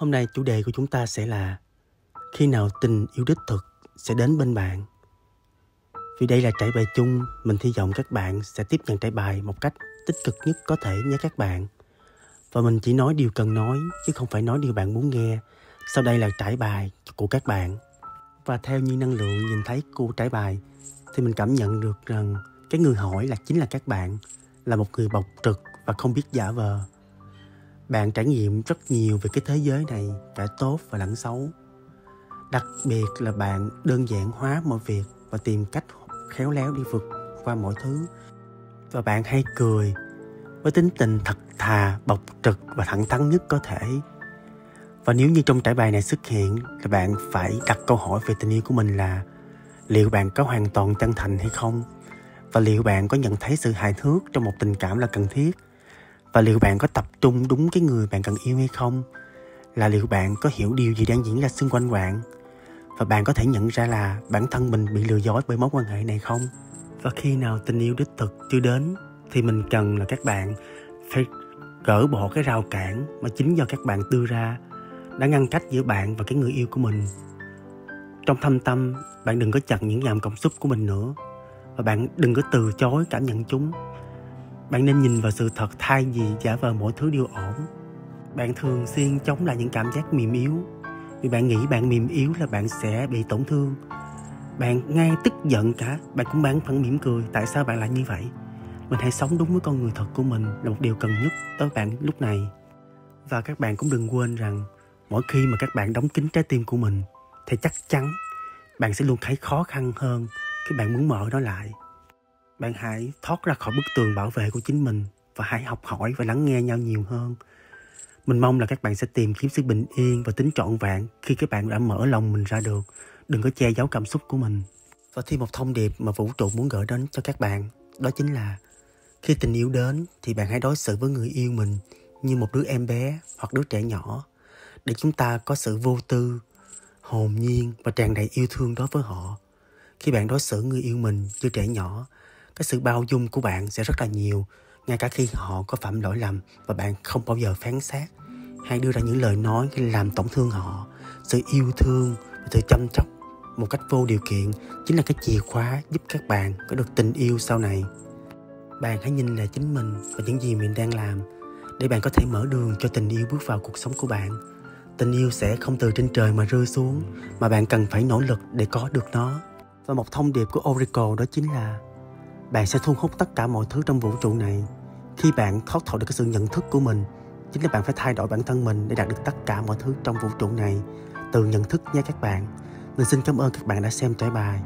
Hôm nay chủ đề của chúng ta sẽ là khi nào tình yêu đích thực sẽ đến bên bạn. Vì đây là trải bài chung, mình hy vọng các bạn sẽ tiếp nhận trải bài một cách tích cực nhất có thể nhé các bạn. Và mình chỉ nói điều cần nói chứ không phải nói điều bạn muốn nghe. Sau đây là trải bài của các bạn. Và theo như năng lượng nhìn thấy cô trải bài thì mình cảm nhận được rằng cái người hỏi là chính là các bạn là một người bộc trực và không biết giả vờ bạn trải nghiệm rất nhiều về cái thế giới này cả tốt và lẫn xấu. Đặc biệt là bạn đơn giản hóa mọi việc và tìm cách khéo léo đi vượt qua mọi thứ. Và bạn hay cười với tính tình thật thà, bộc trực và thẳng thắn nhất có thể. Và nếu như trong trải bài này xuất hiện là bạn phải đặt câu hỏi về tình yêu của mình là liệu bạn có hoàn toàn chân thành hay không? Và liệu bạn có nhận thấy sự hài hước trong một tình cảm là cần thiết? Và liệu bạn có tập trung đúng cái người bạn cần yêu hay không? Là liệu bạn có hiểu điều gì đang diễn ra xung quanh bạn? Và bạn có thể nhận ra là bản thân mình bị lừa dối bởi mối quan hệ này không? Và khi nào tình yêu đích thực chưa đến, thì mình cần là các bạn phải gỡ bỏ cái rào cản mà chính do các bạn đưa ra, đã ngăn cách giữa bạn và cái người yêu của mình. Trong thâm tâm, bạn đừng có chặn những dòng cảm xúc của mình nữa. Và bạn đừng có từ chối cảm nhận chúng bạn nên nhìn vào sự thật thay vì giả vờ mọi thứ đều ổn. Bạn thường xuyên chống lại những cảm giác mềm yếu. Vì bạn nghĩ bạn mềm yếu là bạn sẽ bị tổn thương. Bạn ngay tức giận cả, bạn cũng bán phẳng mỉm cười, tại sao bạn lại như vậy? Mình hãy sống đúng với con người thật của mình là một điều cần nhất đối bạn lúc này. Và các bạn cũng đừng quên rằng, mỗi khi mà các bạn đóng kín trái tim của mình, thì chắc chắn bạn sẽ luôn thấy khó khăn hơn khi bạn muốn mở nó lại bạn hãy thoát ra khỏi bức tường bảo vệ của chính mình và hãy học hỏi và lắng nghe nhau nhiều hơn. Mình mong là các bạn sẽ tìm kiếm sự bình yên và tính trọn vẹn khi các bạn đã mở lòng mình ra được. Đừng có che giấu cảm xúc của mình. Và thêm một thông điệp mà vũ trụ muốn gửi đến cho các bạn, đó chính là khi tình yêu đến thì bạn hãy đối xử với người yêu mình như một đứa em bé hoặc đứa trẻ nhỏ để chúng ta có sự vô tư, hồn nhiên và tràn đầy yêu thương đối với họ. Khi bạn đối xử người yêu mình như trẻ nhỏ cái sự bao dung của bạn sẽ rất là nhiều, ngay cả khi họ có phạm lỗi lầm và bạn không bao giờ phán xét. Hay đưa ra những lời nói làm tổn thương họ. Sự yêu thương và sự chăm sóc một cách vô điều kiện chính là cái chìa khóa giúp các bạn có được tình yêu sau này. Bạn hãy nhìn lại chính mình và những gì mình đang làm để bạn có thể mở đường cho tình yêu bước vào cuộc sống của bạn. Tình yêu sẽ không từ trên trời mà rơi xuống, mà bạn cần phải nỗ lực để có được nó. Và một thông điệp của Oracle đó chính là bạn sẽ thu hút tất cả mọi thứ trong vũ trụ này. Khi bạn thoát khỏi được cái sự nhận thức của mình, chính là bạn phải thay đổi bản thân mình để đạt được tất cả mọi thứ trong vũ trụ này. Từ nhận thức nha các bạn. Mình xin cảm ơn các bạn đã xem trải bài.